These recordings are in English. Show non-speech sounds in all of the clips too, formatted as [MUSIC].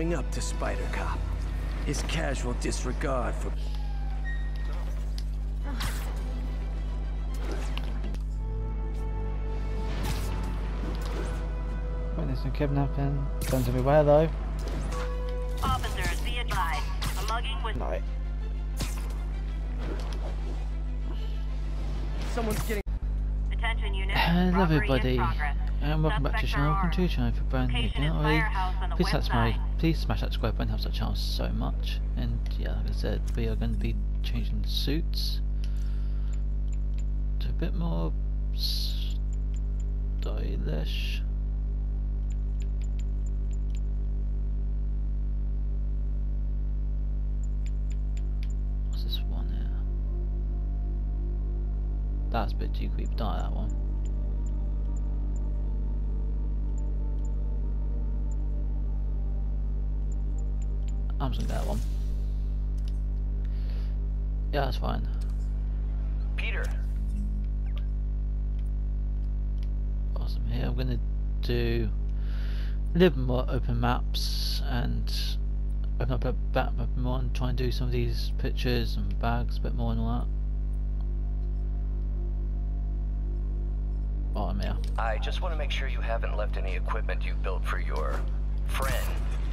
Bring up to Spider Cop. His casual disregard for Witnessing kidnapping. Depends on me where though. Officers, be advised. A mugging was Right. someone's getting. Attention unit. Hello Robbery in everybody, progress. And welcome back to the channel. Welcome to the channel for brand new Location here. is already. Firehouse on the Please smash my, please smash that subscribe button. Helps that channel so much. And yeah, like I said, we are going to be changing suits to a bit more stylish. Get that one. Yeah, that's fine. Peter, Awesome. Here I'm gonna do a little bit more open maps and open up a back map more and try and do some of these pictures and bags a bit more and all that. Oh, I'm here. I just want to make sure you haven't left any equipment you built for your friend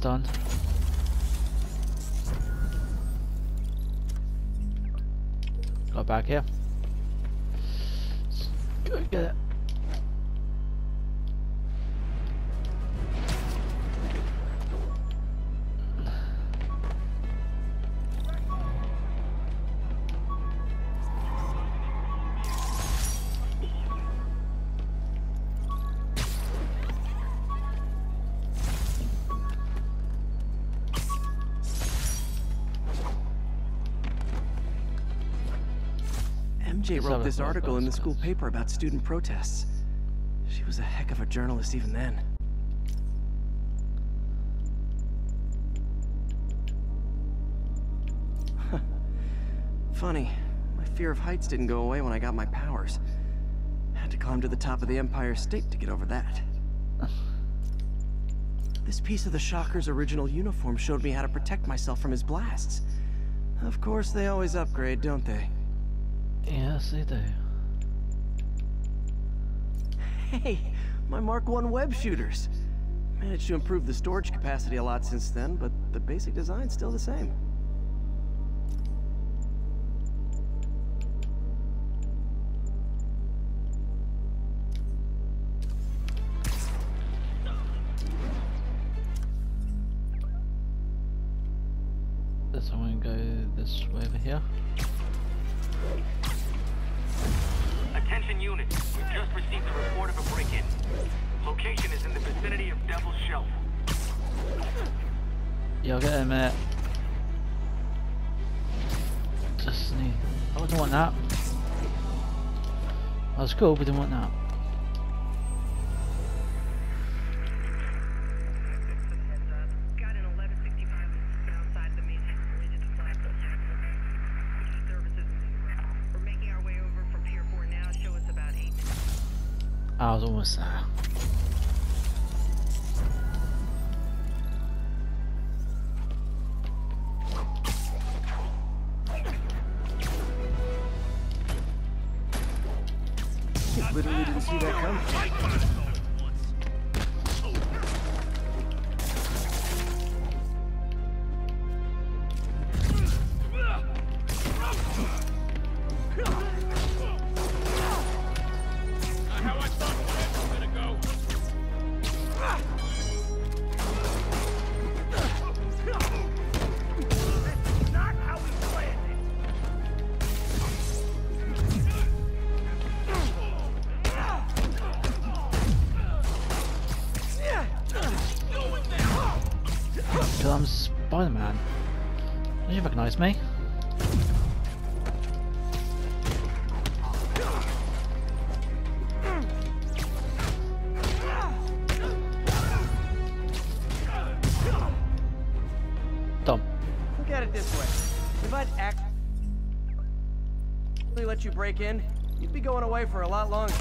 Done. Got back here. Go get it. Wrote this article in the school paper about student protests. She was a heck of a journalist even then. [LAUGHS] Funny, my fear of heights didn't go away when I got my powers. Had to climb to the top of the Empire State to get over that. [LAUGHS] This piece of the Shocker's original uniform showed me how to protect myself from his blasts. Of course, they always upgrade, don't they? Yes, they do. Hey, my Mark 1 web shooters. Managed to improve the storage capacity a lot since then, but the basic design's still the same. About eight minutes. I was almost there. Break in, you'd be going away for a lot longer.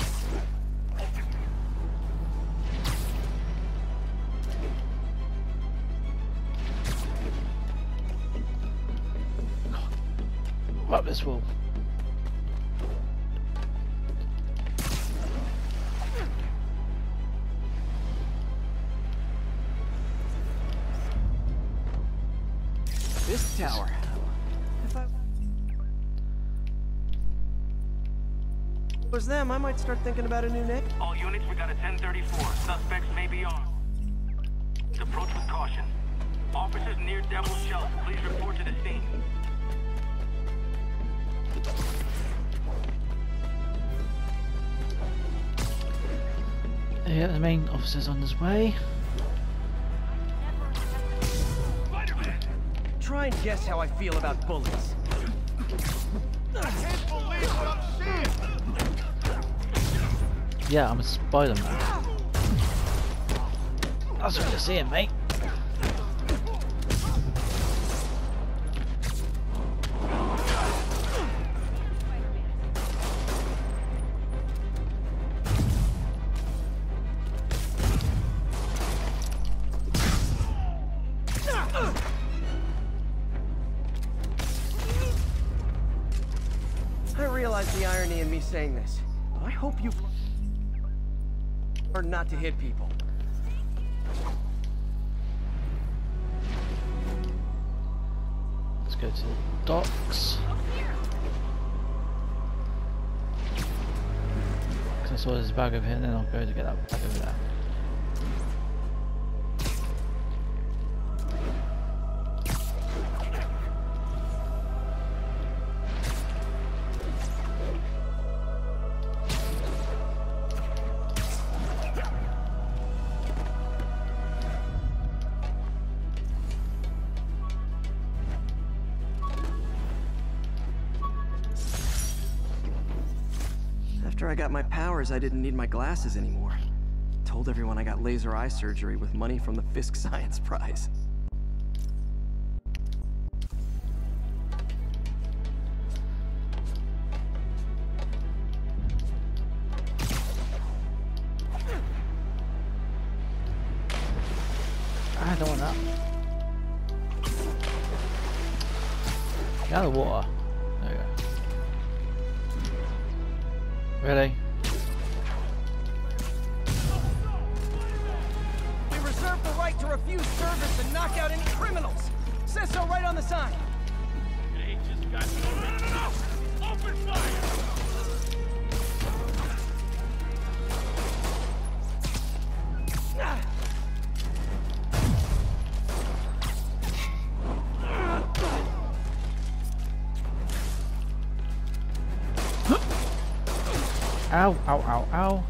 Them, I might start thinking about a new name. All units, we got a 1034. Suspects may be armed. Approach with caution. Officers near Devil's Shelf, please report to the scene. Yeah, the main officer's on his way. Try and guess how I feel about bullies. Yeah, I'm a Spider-Man. That's what you're mate. Hit people. Let's go to the docks. Because I saw this bag over here, and then I'll go to get that After I got my powers, I didn't need my glasses anymore. Told everyone I got laser eye surgery with money from the Fisk [LAUGHS] Science Prize. Ow, ow, ow, ow.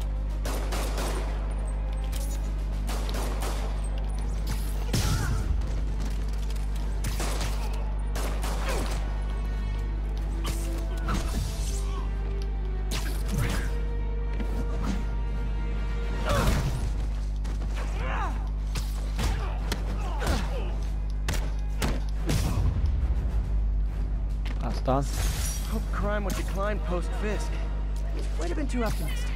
That's done. Hope crime would decline post Fisk. Might have been too optimistic.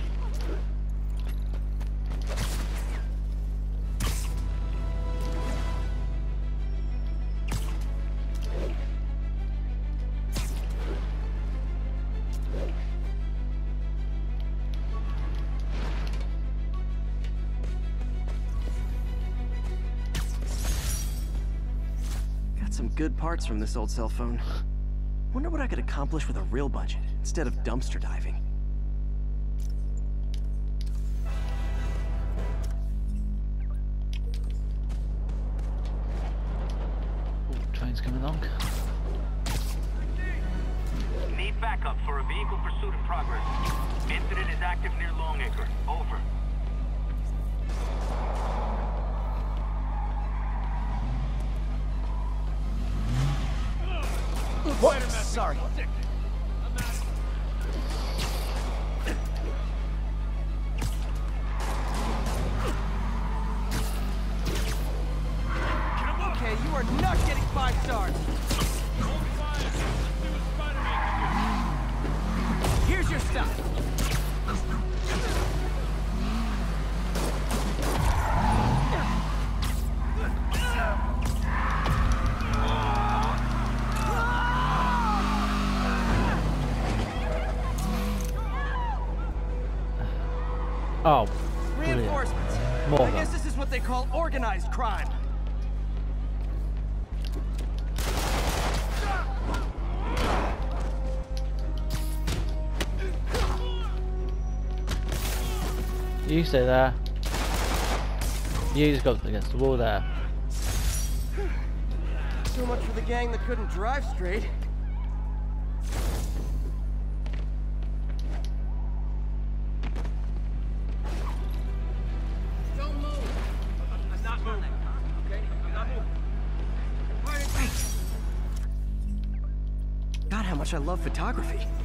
Got some good parts from this old cell phone. Wonder what I could accomplish with a real budget instead of dumpster diving. Whoops, sorry. Organized crime. You stay there. You just go against the wall there. So much for the gang that couldn't drive straight. Much I love photography.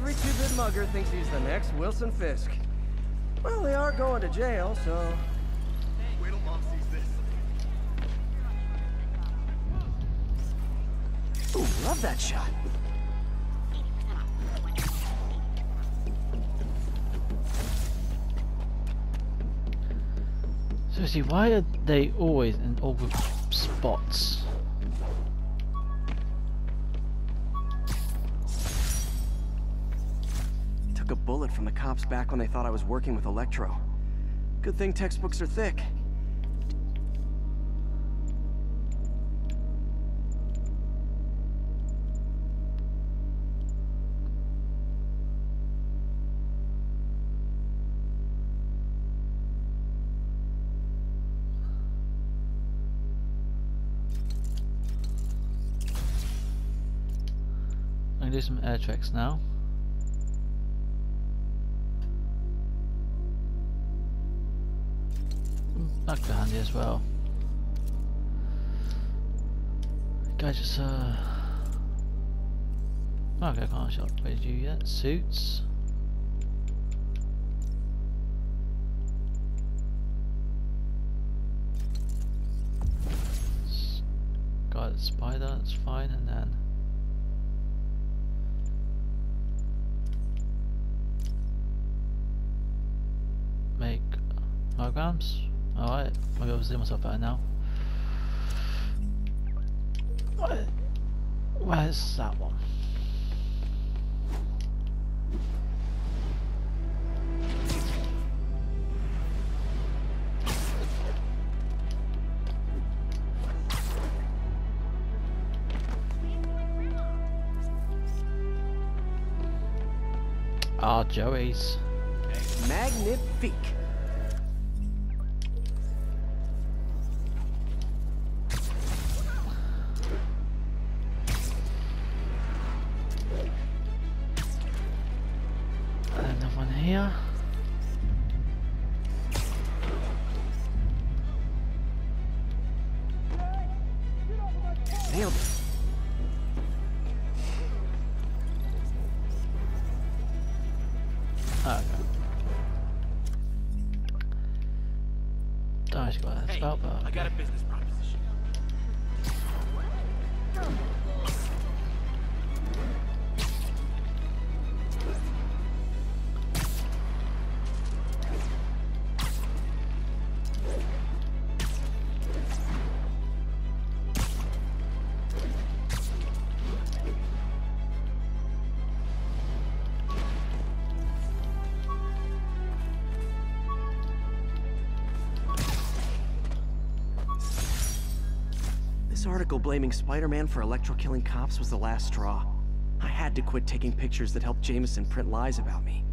Every two-bit mugger thinks he's the next Wilson Fisk. Well, they are going to jail, so... Wait till Mom sees this. Ooh, love that shot. Seriously, why are they always in awkward spots? From the cops back when they thought I was working with Electro. Good thing textbooks are thick. I'm do some air tricks now. That could be handy as well. Guys, just uh Okay, I can't shot upgrade you yet. Suits. Got a spider, that's fine, and then make holograms. Alright, I'll be able to see myself better now. Where, where's that one? Ah, Joey's. Magnifique. Dice got that Hey, spell, but I got a business proposition. Blaming Spider-Man for electro-killing cops was the last straw. I had to quit taking pictures that helped Jameson print lies about me.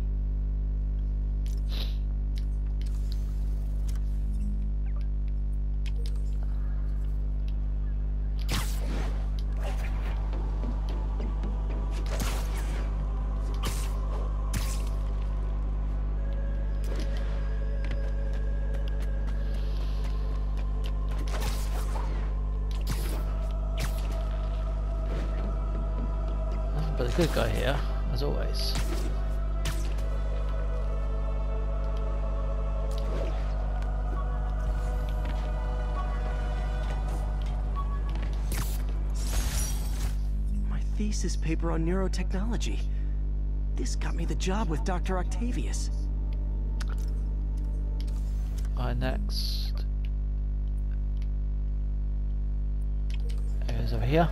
Thesis paper on neurotechnology. This got me the job with Dr. Octavius. Alright, next. Areas over here.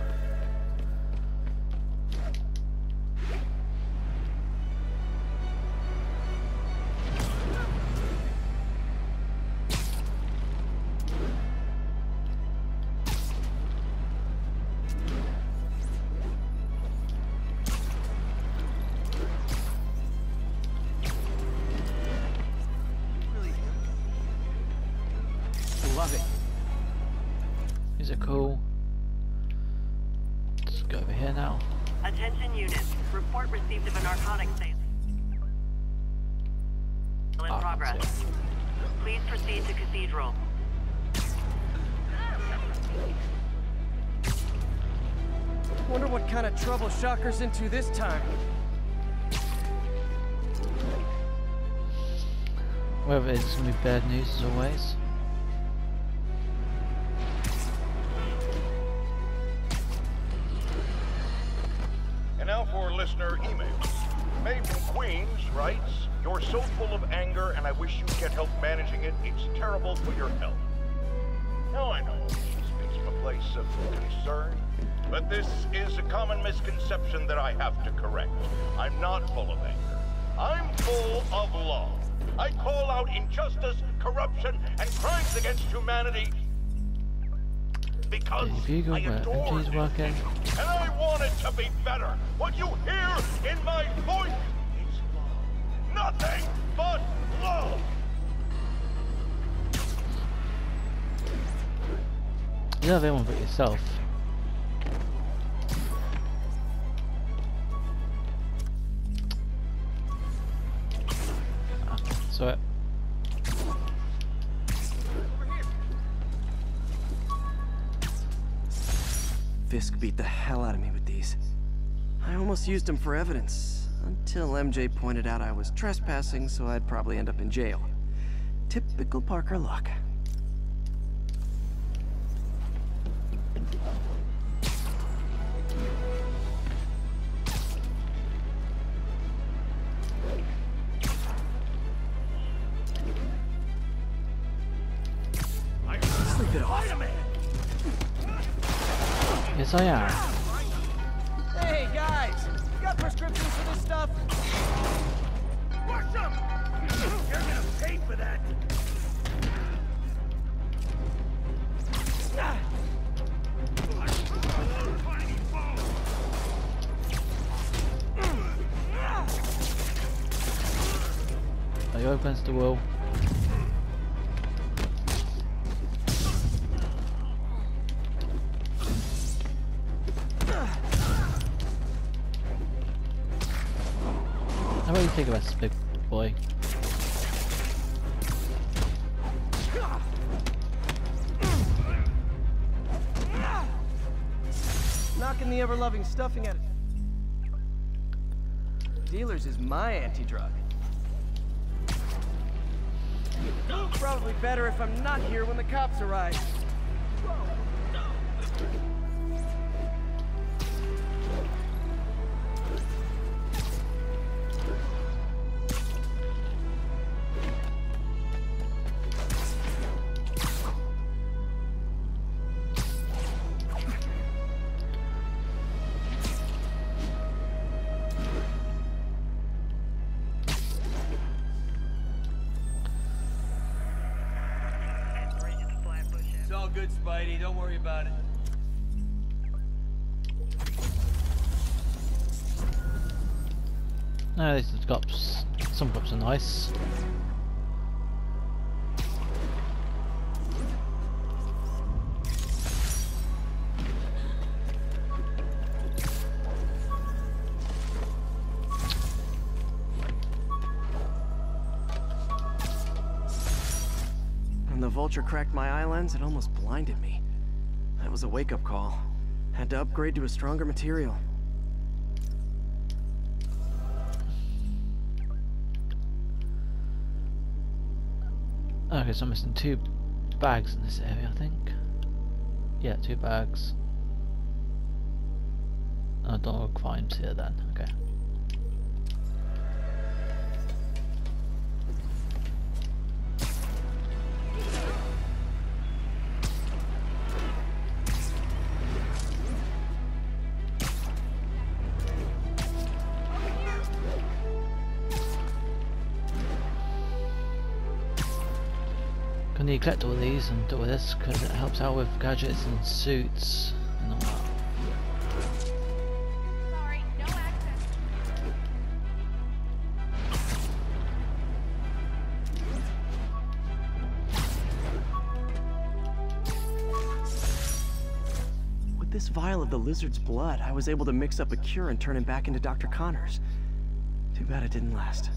Trouble Shocker's into this time. Whether it's gonna be bad news as always. And now for listener emails. May from Queens writes, You're so full of anger and I wish you'd get help managing it. It's terrible for your health. Now I know place of concern, but this is a common misconception that I have to correct. I'm not full of anger. I'm full of law. I call out injustice, corruption, and crimes against humanity because The Bugle I where adore it. working. And I want it to be better. What you hear in my voice is love. Nothing but love. You love everyone but yourself. Ah, So it. Fisk beat the hell out of me with these. I almost used them for evidence, until MJ pointed out I was trespassing, so I'd probably end up in jail. Typical Parker luck. Sleep it off. Yes, I am. Hey guys, you got prescriptions for this stuff? What's up? You're gonna pay for that. Opens the wall? How about you think about this big boy? knocking the ever-loving stuffing out of... Dealers is my anti-drug. Probably better if I'm not here when the cops arrive. Good, Spidey. Don't worry about it. No, these cops. Some cops are nice. Cracked my eye lens, it almost blinded me. That was a wake-up call. Had to upgrade to a stronger material. Oh, okay, so I'm missing two bags in this area, I think. Yeah, two bags. Oh, dog crimes here then, okay. Can you collect all these and do all this because it helps out with gadgets and suits and all that. Sorry, no access. With this vial of the lizard's blood, I was able to mix up a cure and turn him back into Dr. Connors. Too bad it didn't last.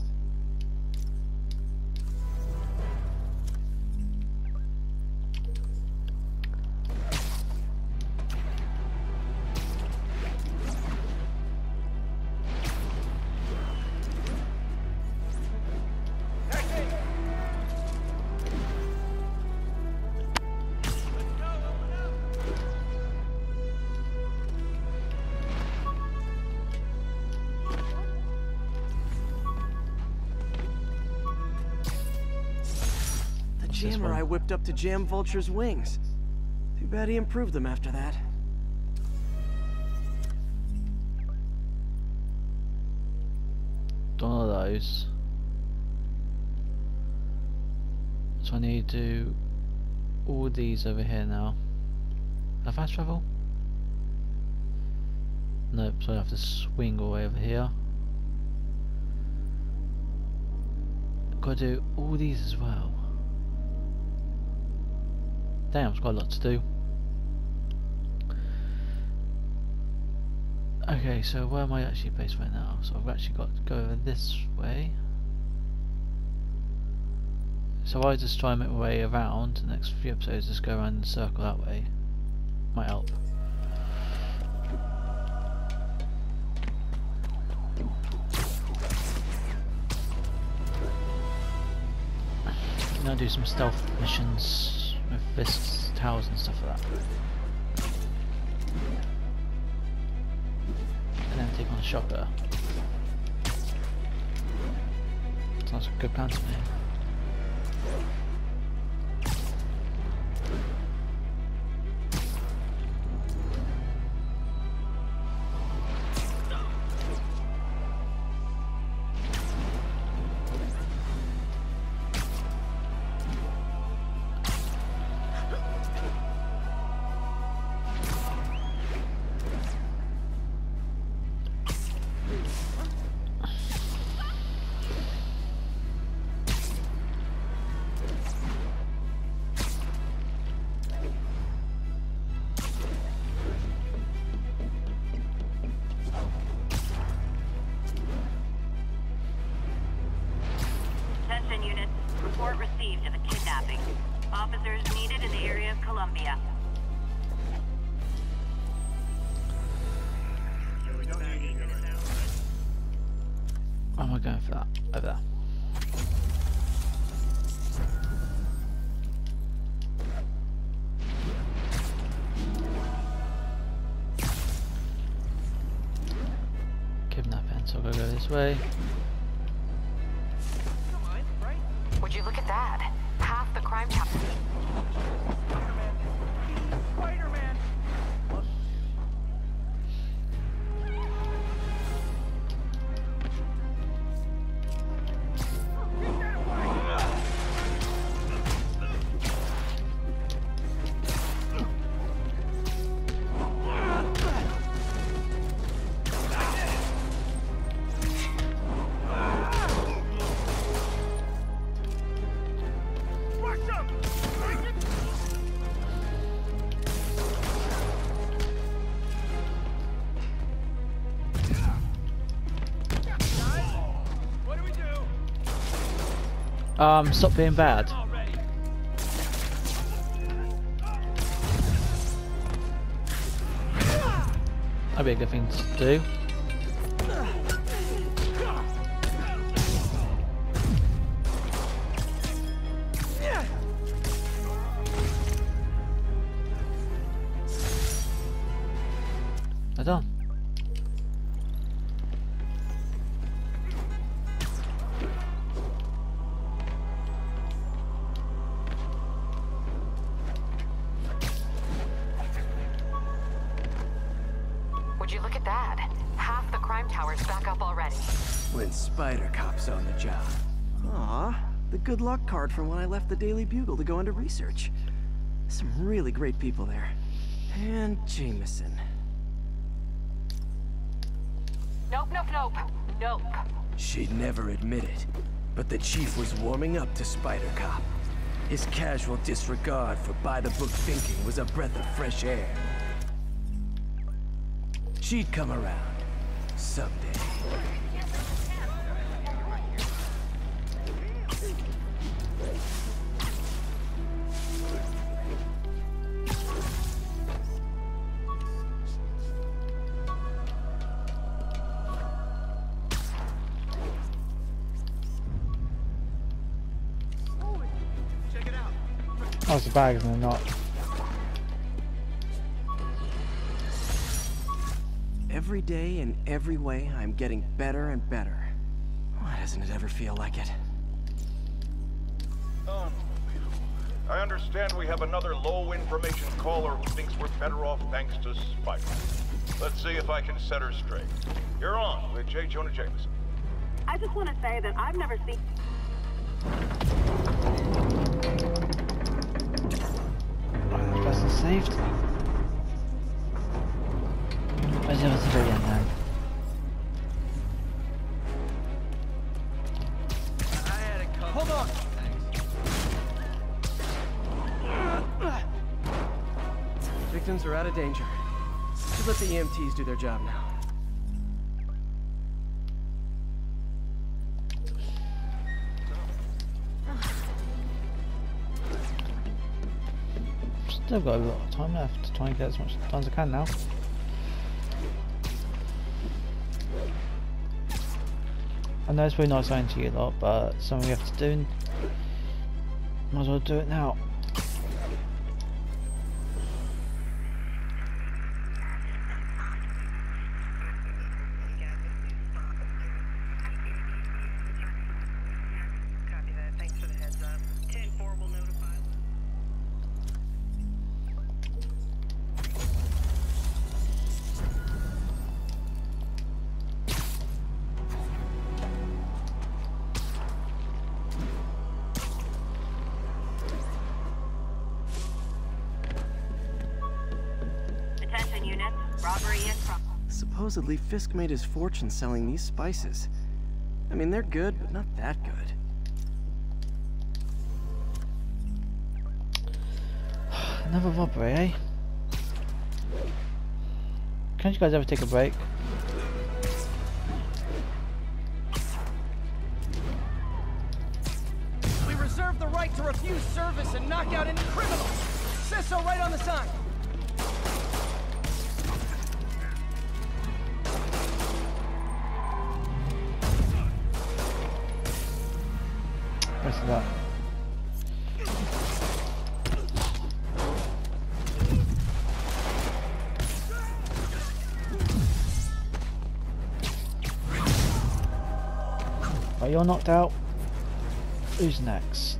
Whipped up to jam Vulture's wings. Too bad he improved them after that. Done all those. So I need to do all these over here now. A fast travel? Nope, so I have to swing all the way over here. Gotta do all these as well. Damn, it's quite a lot to do. Okay, so where am I actually based right now? So I've actually got to go over this way. So I just try and make my way around the next few episodes, just go around and circle that way. Might help. Gonna do some stealth missions with fists, towers and stuff like that. And then take on a Shocker. Sounds like a good plan to me. For that over there. So we'll go this way. Um, stop being bad. That'd be a good thing to do. Card from when I left the Daily Bugle to go into research. Some really great people there. And Jameson. Nope, nope, nope. Nope. She'd never admit it, but the chief was warming up to Spider Cop. His casual disregard for by-the-book thinking was a breath of fresh air. She'd come around. Someday. Oh, it's the bags and they're not. Every day in every way, I'm getting better and better. Why doesn't it ever feel like it? Unbelievable. I understand we have another low information caller who thinks we're better off thanks to Spider. Let's see if I can set her straight. You're on with J. Jonah Jameson. I just want to say that I've never seen. Oh, saved. Hold on! Victims are out of danger. Should let the EMTs do their job now. Still got a lot of time left to try and get as much done as I can now. I know it's probably not saying to you a lot, but something we have to do. Might as well do it now. Supposedly, Fisk made his fortune selling these spices. I mean, they're good, but not that good. [SIGHS] Another robbery, eh? Can't you guys ever take a break? We reserve the right to refuse service and knock out any criminals! Says so right on the sign! Right, you're knocked out. Who's next?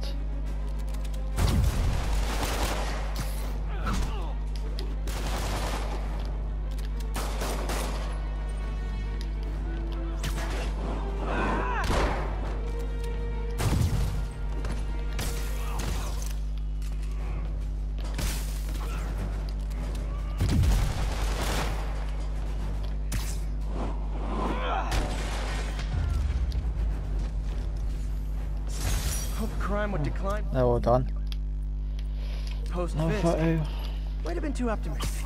Might have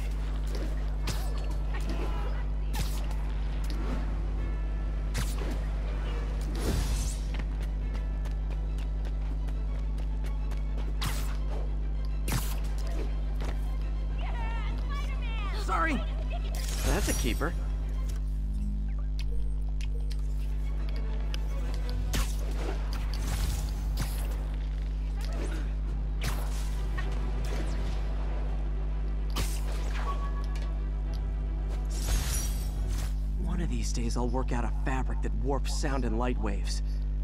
these days I'll work out a fabric that warps sound and light waves.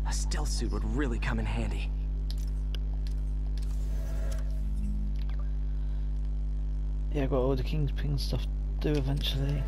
A stealth suit would really come in handy. Yeah, I've got all the king's Kingpin stuff to do eventually.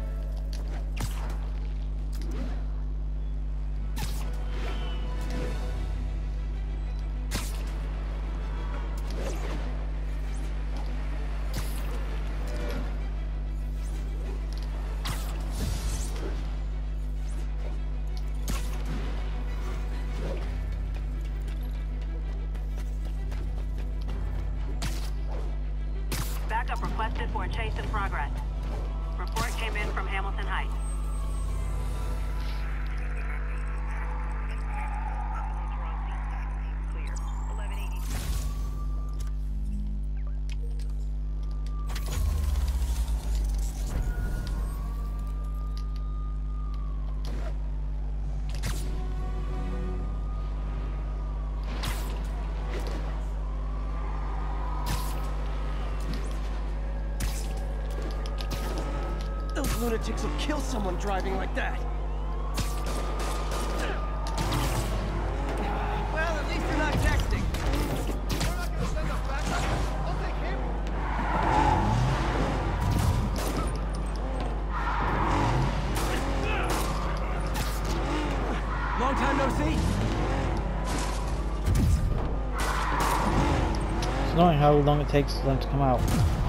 Lunatics will kill someone driving like that. Well, at least they're not texting. Long time no see. It's annoying how long it takes them to come out.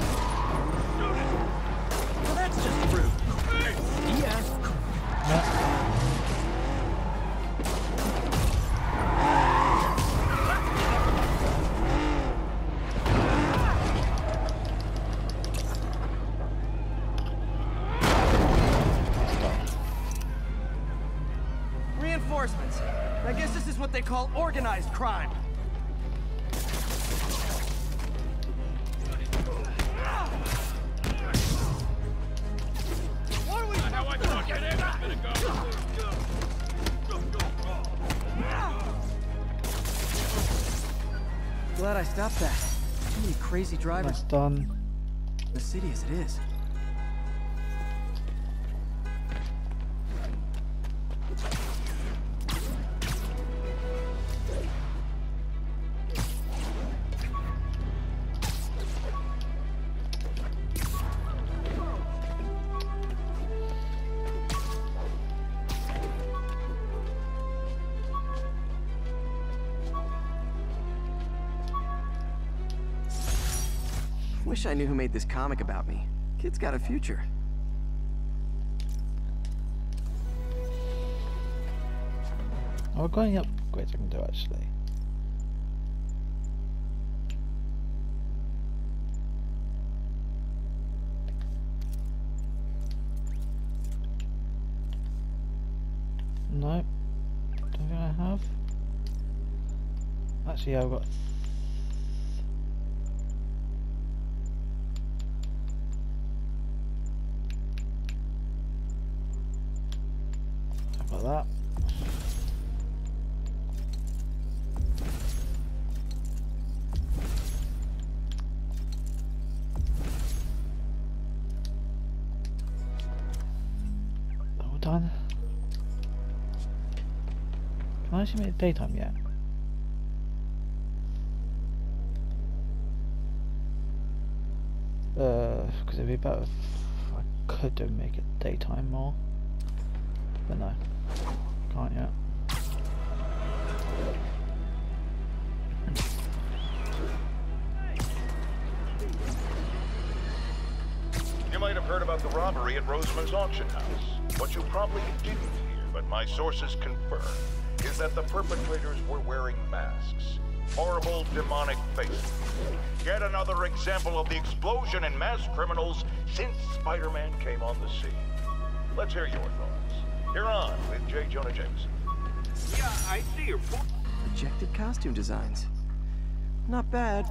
Many crazy That's done. in the city as it is. Wish I knew who made this comic about me. Kid's got a future. Oh, I've got any upgrades I can do actually. No, don't think I have. Actually, I've got. Daytime yet? Uh, because it'd be better if I could make it daytime more. But no, can't yet. You might have heard about the robbery at Rosamond's auction house. What you probably didn't hear, but my sources confirm, is that the perpetrators were wearing masks. Horrible demonic faces. Yet another example of the explosion in mass criminals since Spider-Man came on the scene. Let's hear your thoughts. You're on with J. Jonah Jameson. Yeah, I see your point. Rejected costume designs. Not bad.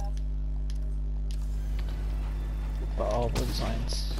But all the designs.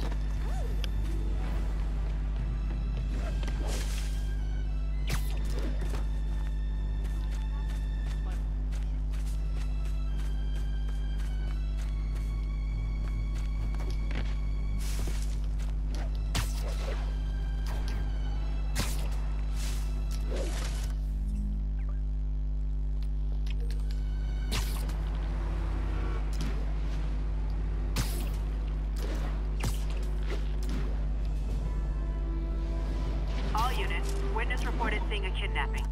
All units, witness reported seeing a kidnapping.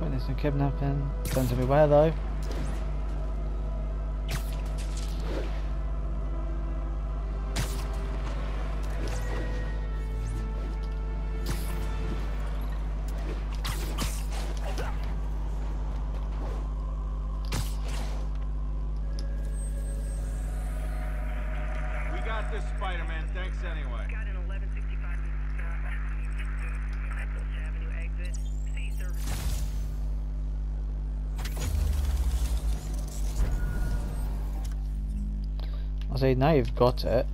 Witnessing kidnapping. Depends where though. I say now you've got it.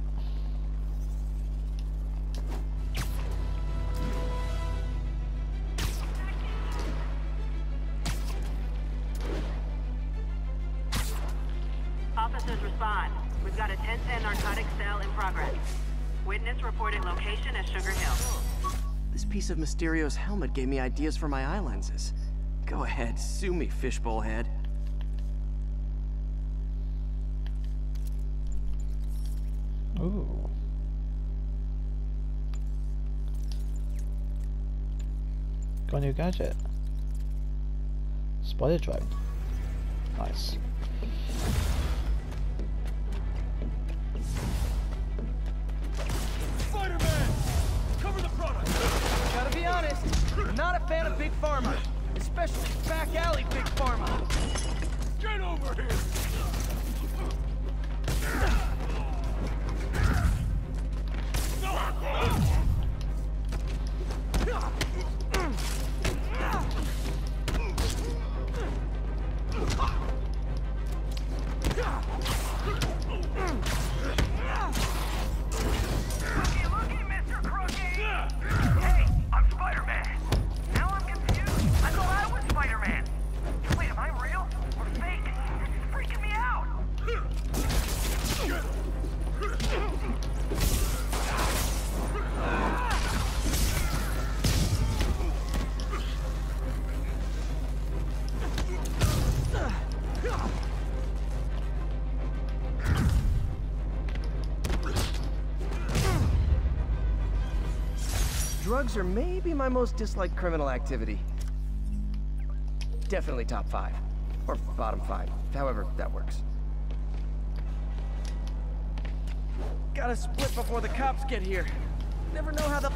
Officers respond. We've got a 1010 narcotics cell in progress. Witness reported location as Sugar Hill. This piece of Mysterio's helmet gave me ideas for my eye lenses. Go ahead, sue me, fishbowl head. Ooh. Got a new gadget. Spider drone. Nice. Spider-Man! Cover the product! Gotta be honest, not a fan of Big Pharma. Especially back alley Big Pharma. Get over here! Drugs are maybe my most disliked criminal activity. Definitely top five. Or bottom five, however that works. Gotta split before the cops get here. Never know how the...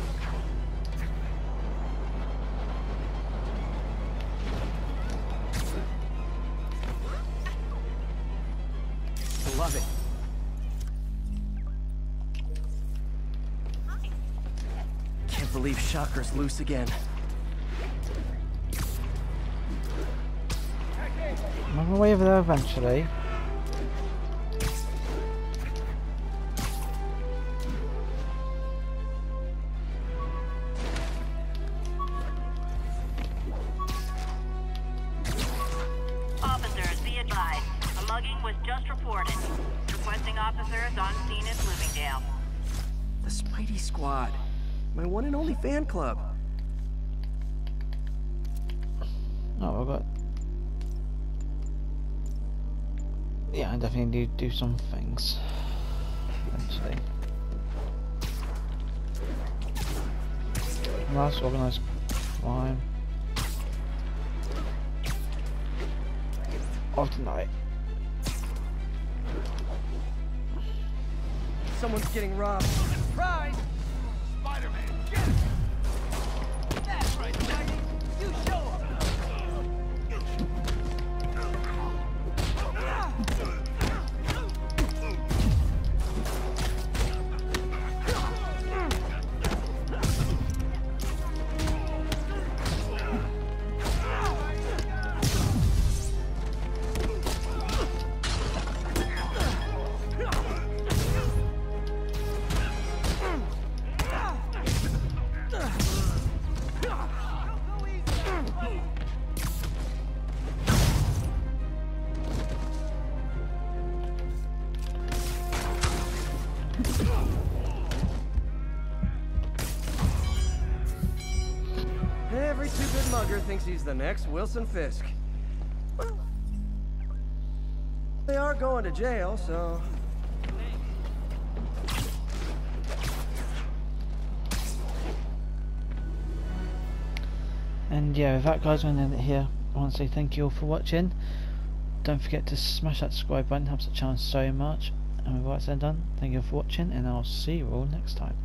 Shocker's loose again. I'm on my way over there eventually. Do some things. Eventually. Last organised crime of the night. Someone's getting robbed. The next Wilson Fisk. Well, they are going to jail, so... And yeah, with that guys, I'm going to end it here. I want to say thank you all for watching. Don't forget to smash that subscribe button, helps the channel so much. And with that said done, thank you all for watching, and I'll see you all next time.